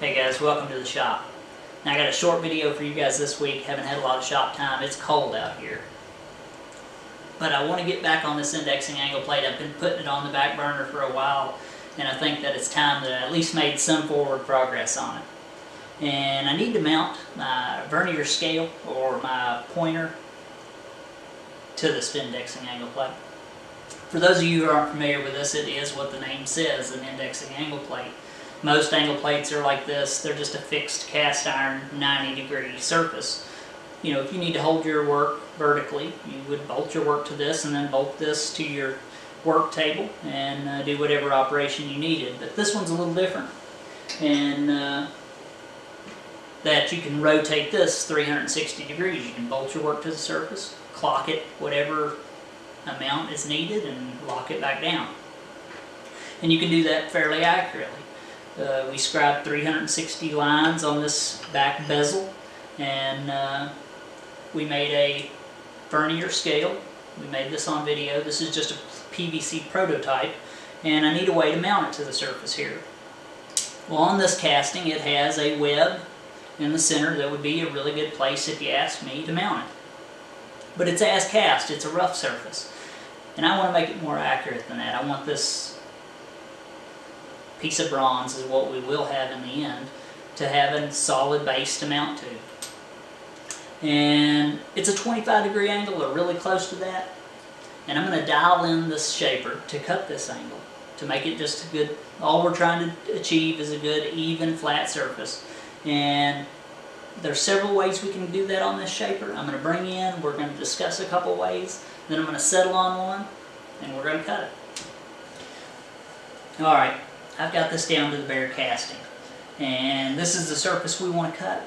Hey guys, welcome to the shop. Now I got a short video for you guys this week. Haven't had a lot of shop time. It's cold out here. But I want to get back on this indexing angle plate. I've been putting it on the back burner for a while and I think that it's time that I at least made some forward progress on it. And I need to mount my vernier scale or my pointer to this indexing angle plate. For those of you who aren't familiar with this, it is what the name says, an indexing angle plate. Most angle plates are like this. They're just a fixed cast iron 90 degree surface. You know, if you need to hold your work vertically, you would bolt your work to this and then bolt this to your work table and uh, do whatever operation you needed. But this one's a little different. And uh, that you can rotate this 360 degrees. You can bolt your work to the surface, clock it whatever amount is needed and lock it back down. And you can do that fairly accurately. Uh, we scribed 360 lines on this back bezel and uh, we made a vernier scale. We made this on video. This is just a PVC prototype and I need a way to mount it to the surface here. Well on this casting it has a web in the center that would be a really good place if you asked me to mount it. But it's as cast, it's a rough surface. And I want to make it more accurate than that. I want this piece of bronze is what we will have in the end to have a solid base to mount to. And it's a 25 degree angle or really close to that. And I'm going to dial in this shaper to cut this angle to make it just a good, all we're trying to achieve is a good even flat surface. And there's several ways we can do that on this shaper. I'm going to bring in, we're going to discuss a couple ways, then I'm going to settle on one, and we're going to cut it. Alright, I've got this down to the bare casting. And this is the surface we want to cut.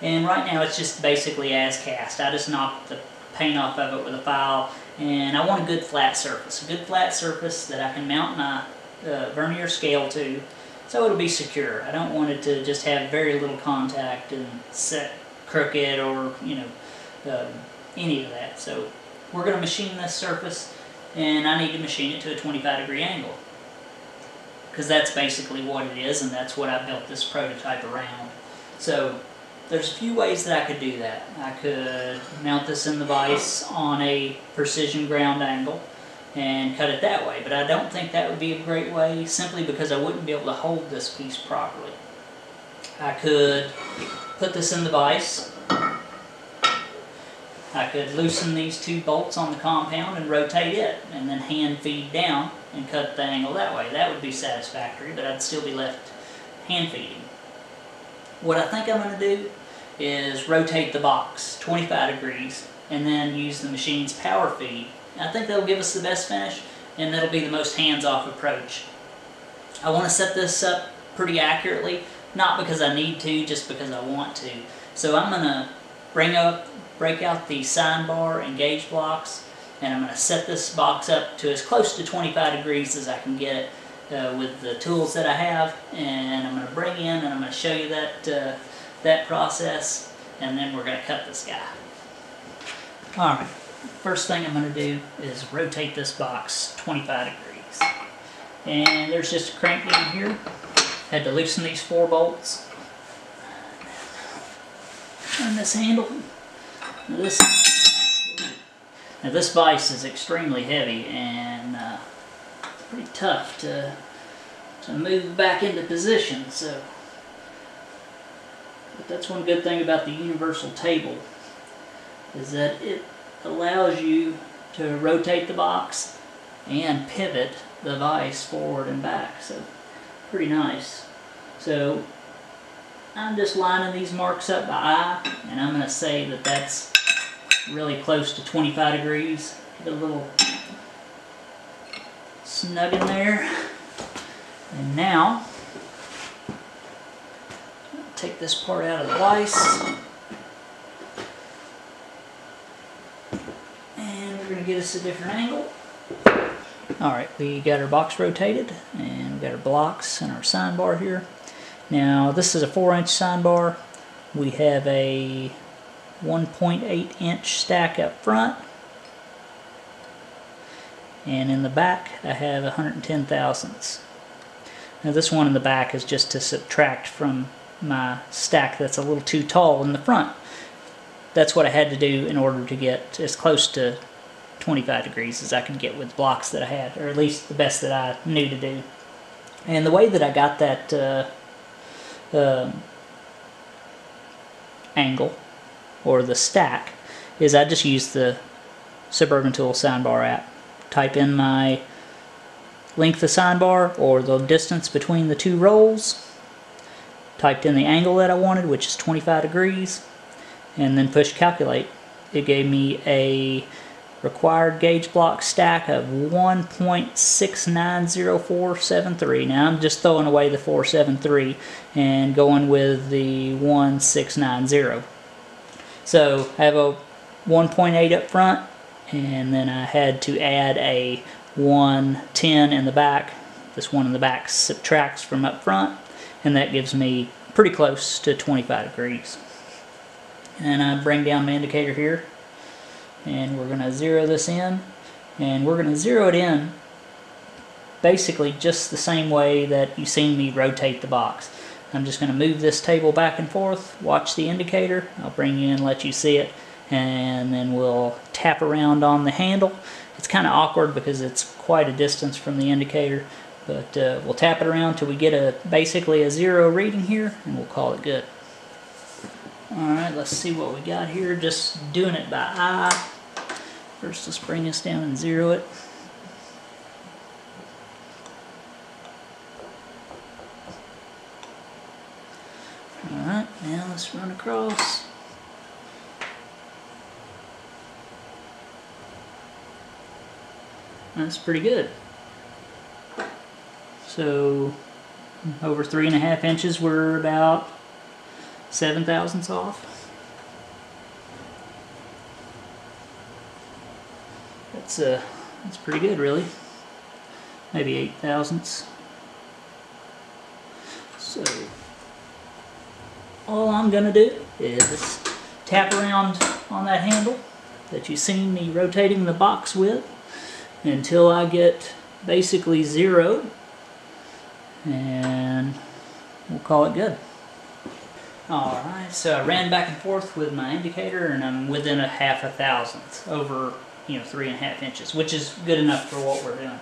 And right now it's just basically as cast. I just knocked the paint off of it with a file and I want a good flat surface. A good flat surface that I can mount my uh, vernier scale to so it'll be secure. I don't want it to just have very little contact and set crooked or you know um, any of that. So we're going to machine this surface and I need to machine it to a 25 degree angle because that's basically what it is and that's what I built this prototype around. So there's a few ways that I could do that. I could mount this in the vise on a precision ground angle and cut it that way, but I don't think that would be a great way simply because I wouldn't be able to hold this piece properly. I could put this in the vise. I could loosen these two bolts on the compound and rotate it and then hand feed down and cut the angle that way. That would be satisfactory, but I'd still be left hand feeding. What I think I'm going to do is rotate the box 25 degrees and then use the machine's power feed. I think that'll give us the best finish and that'll be the most hands-off approach. I want to set this up pretty accurately, not because I need to, just because I want to. So I'm going to bring up, break out the sine bar and gauge blocks and I'm going to set this box up to as close to 25 degrees as I can get it uh, with the tools that I have and I'm going to bring in and I'm going to show you that uh, that process and then we're going to cut this guy. Alright, first thing I'm going to do is rotate this box 25 degrees. And there's just a crank down here. Had to loosen these four bolts. And this handle. This now this vise is extremely heavy and uh, pretty tough to, to move back into position. So, But that's one good thing about the universal table is that it allows you to rotate the box and pivot the vise forward and back. So pretty nice. So I'm just lining these marks up by eye and I'm going to say that that's really close to 25 degrees. Get a little snug in there. And now, take this part out of the vise. And we're going to get us a different angle. Alright, we got our box rotated, and we got our blocks and our sine bar here. Now, this is a 4 inch sine bar. We have a 1.8 inch stack up front and in the back I have 110 thousandths. Now this one in the back is just to subtract from my stack that's a little too tall in the front. That's what I had to do in order to get as close to 25 degrees as I could get with blocks that I had, or at least the best that I knew to do. And the way that I got that uh, uh, angle, or the stack, is I just used the Suburban Tool Sine Bar app. Type in my length of sine bar or the distance between the two rolls. Typed in the angle that I wanted, which is 25 degrees, and then push calculate. It gave me a required gauge block stack of 1.690473. Now I'm just throwing away the 473 and going with the 1690. So I have a 1.8 up front and then I had to add a 110 in the back. This one in the back subtracts from up front, and that gives me pretty close to 25 degrees. And I bring down my indicator here, and we're going to zero this in, and we're going to zero it in basically just the same way that you've seen me rotate the box. I'm just going to move this table back and forth, watch the indicator, I'll bring you in, let you see it, and then we'll tap around on the handle it's kind of awkward because it's quite a distance from the indicator, but uh, we'll tap it around till we get a basically a zero reading here, and we'll call it good. Alright, let's see what we got here. Just doing it by eye. First, let's bring this down and zero it. Alright, now let's run across. That's pretty good. So over three and a half inches, we're about seven thousandths off. That's uh, that's pretty good, really. Maybe eight thousandths. So all I'm gonna do is tap around on that handle that you've seen me rotating the box with until I get basically zero and we'll call it good. Alright, so I ran back and forth with my indicator and I'm within a half a thousandth over, you know, three and a half inches, which is good enough for what we're doing.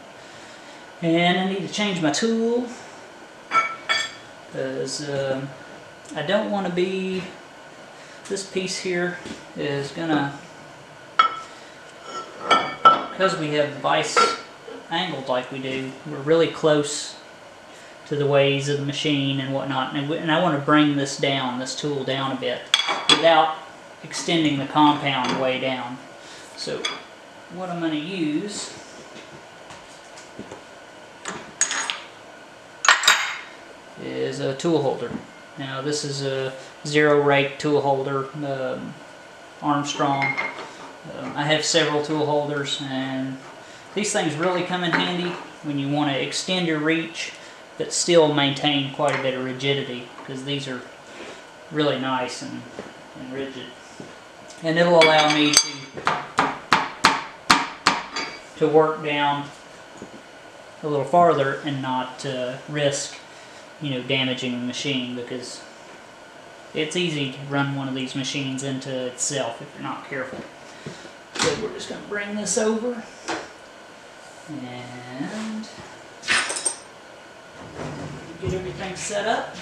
And I need to change my tool because um, I don't want to be, this piece here is going to because we have the vise angled like we do, we're really close to the ways of the machine and whatnot. And, and I want to bring this down, this tool down a bit, without extending the compound way down. So what I'm going to use is a tool holder. Now this is a zero rake tool holder, um, Armstrong. Um, I have several tool holders and these things really come in handy when you want to extend your reach but still maintain quite a bit of rigidity because these are really nice and, and rigid. And it'll allow me to, to work down a little farther and not uh, risk you know damaging the machine because it's easy to run one of these machines into itself if you're not careful. So we're just going to bring this over and get everything set up.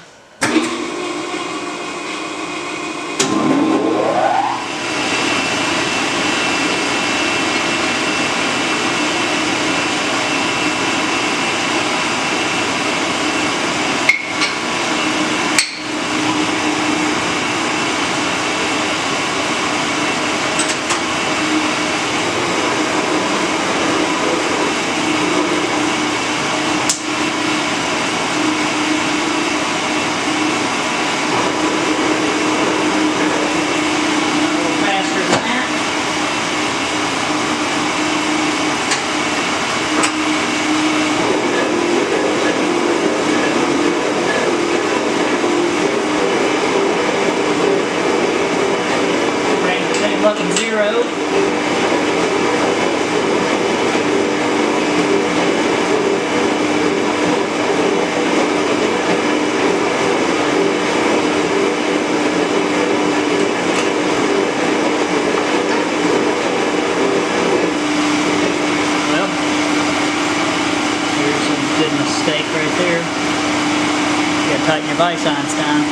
Snake right there. You gotta tighten your vise Einstein.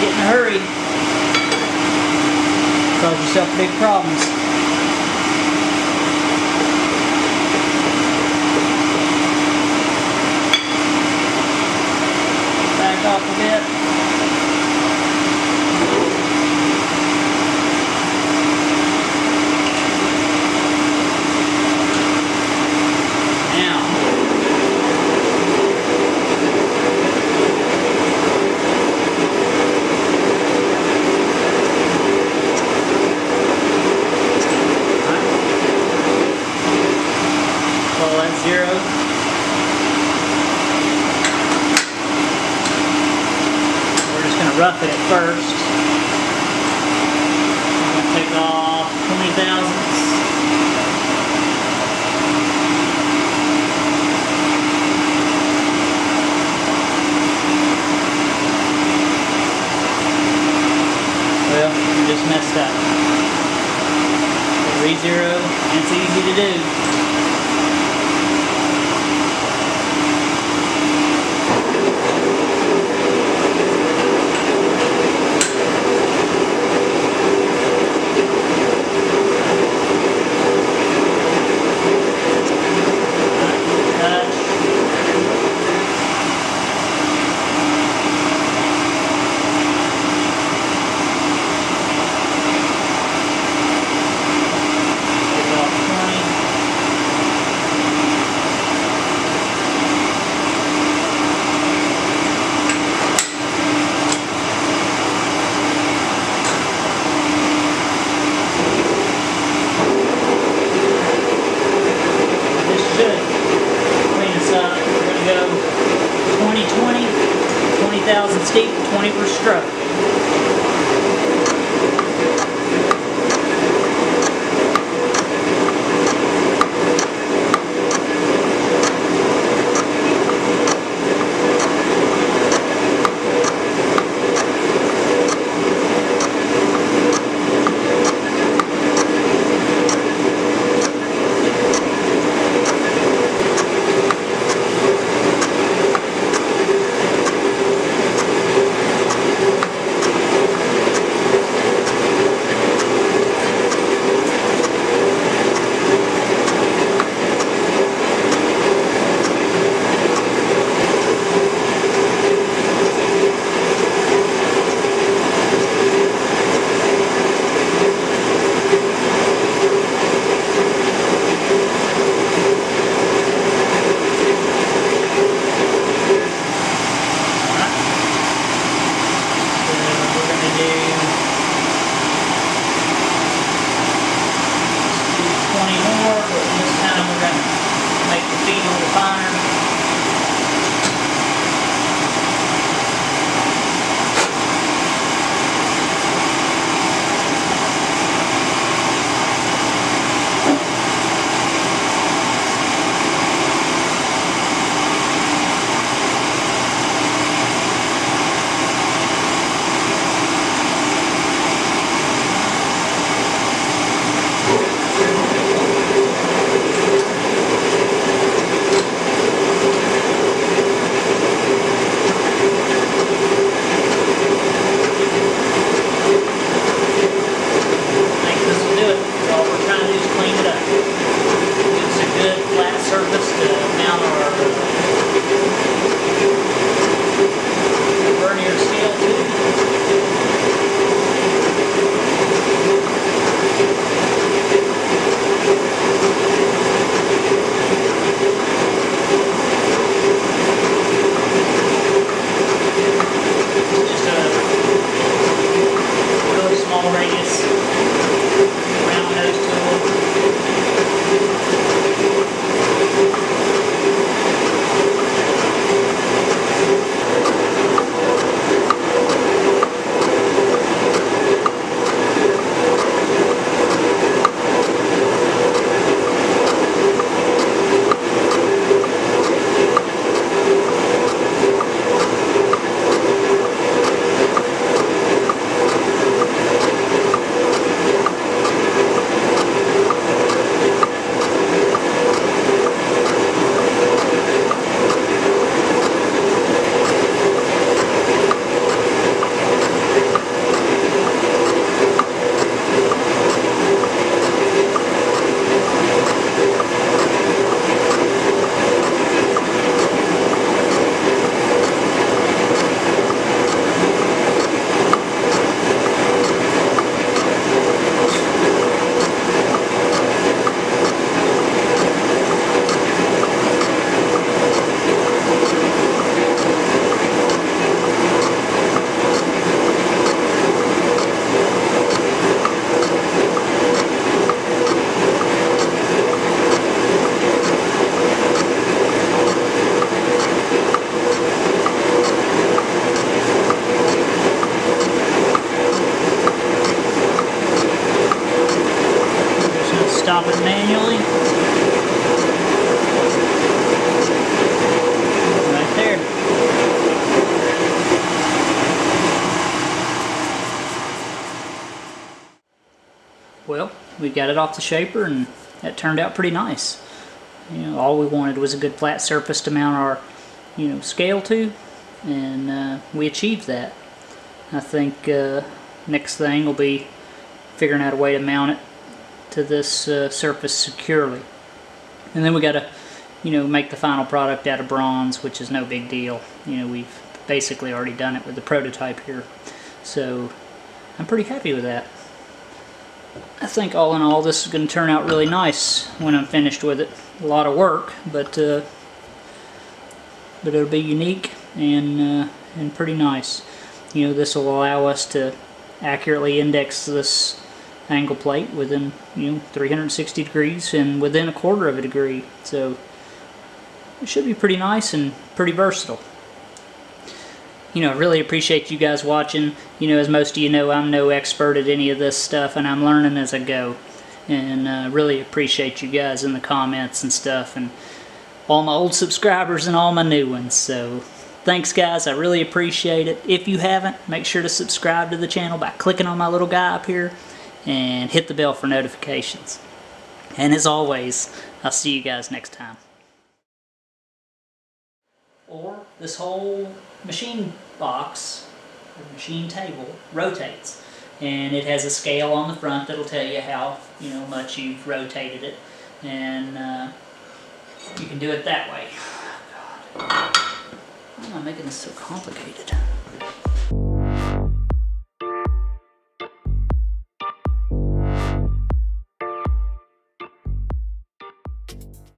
Get in a hurry. Cause yourself big problems. Back off a bit. Now, Well, that's zero. We're just it first. I'm gonna take off twenty thousandths. Well, you just messed up. Re-zero, it's easy to do. It off the shaper and that turned out pretty nice. You know, all we wanted was a good flat surface to mount our, you know, scale to, and uh, we achieved that. I think uh, next thing will be figuring out a way to mount it to this uh, surface securely. And then we got to, you know, make the final product out of bronze, which is no big deal. You know, we've basically already done it with the prototype here. So I'm pretty happy with that. I think all in all this is going to turn out really nice when I'm finished with it. A lot of work, but uh, but it'll be unique and uh, and pretty nice. You know, this will allow us to accurately index this angle plate within you know 360 degrees and within a quarter of a degree. So it should be pretty nice and pretty versatile you know, really appreciate you guys watching. You know, as most of you know, I'm no expert at any of this stuff, and I'm learning as I go. And uh, really appreciate you guys in the comments and stuff, and all my old subscribers and all my new ones. So, thanks, guys. I really appreciate it. If you haven't, make sure to subscribe to the channel by clicking on my little guy up here, and hit the bell for notifications. And as always, I'll see you guys next time or this whole machine box, or machine table, rotates. And it has a scale on the front that'll tell you how you know much you've rotated it. And uh, you can do it that way. God. Why am I making this so complicated?